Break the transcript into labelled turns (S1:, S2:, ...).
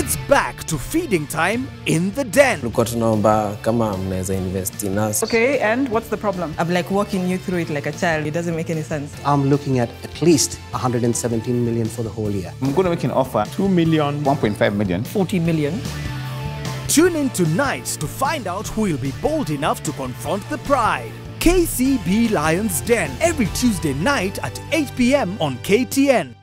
S1: It's back to feeding time in the den.
S2: Okay, and what's the problem?
S3: I'm like walking you through it like a child. It doesn't make any sense.
S4: I'm looking at at least 117 million for the whole year.
S5: I'm going to make an offer 2 million, 1.5 million.
S3: 40 million.
S1: Tune in tonight to find out who will be bold enough to confront the pride. KCB Lions Den every Tuesday night at 8 p.m. on KTN.